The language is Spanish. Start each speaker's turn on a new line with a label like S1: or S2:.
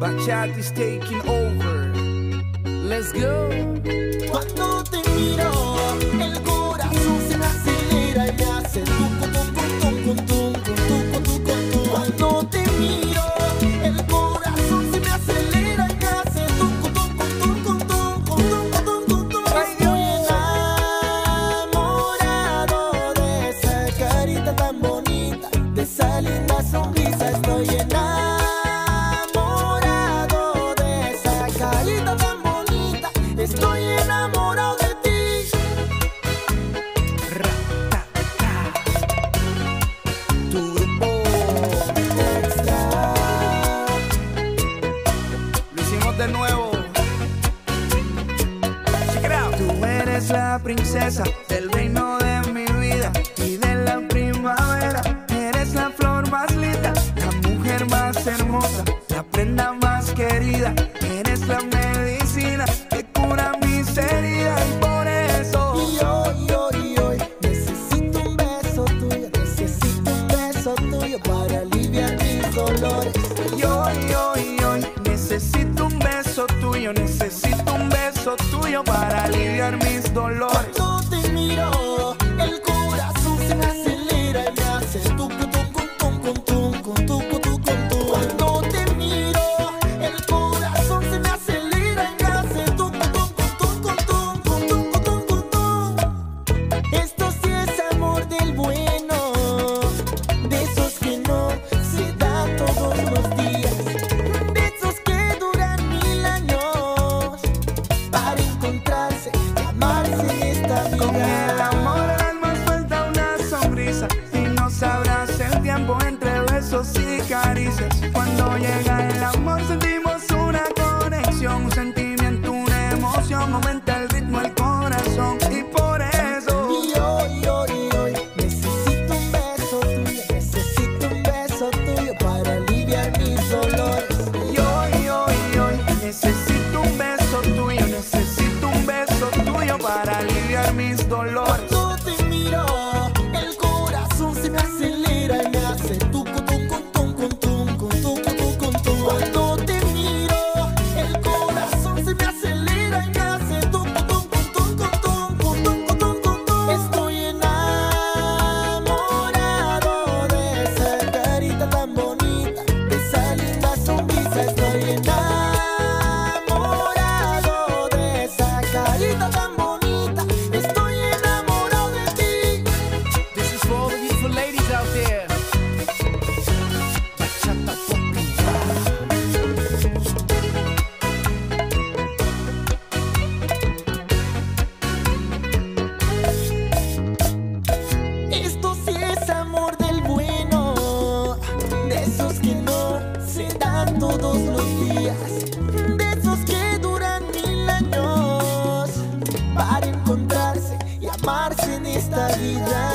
S1: Bachata is taking over. Let's go. la princesa del reino de
S2: yo necesito un beso tuyo para aliviar mis dolores. Cuando te miro, el corazón se me hace
S1: Con el amor el alma suelta una sonrisa y no sabrás el tiempo entre besos y caricias. Cuando llega el amor sentimos una conexión, un sentimiento, una emoción, aumenta el ritmo, el.
S2: los días, de esos que duran mil años, para encontrarse y amarse en esta vida.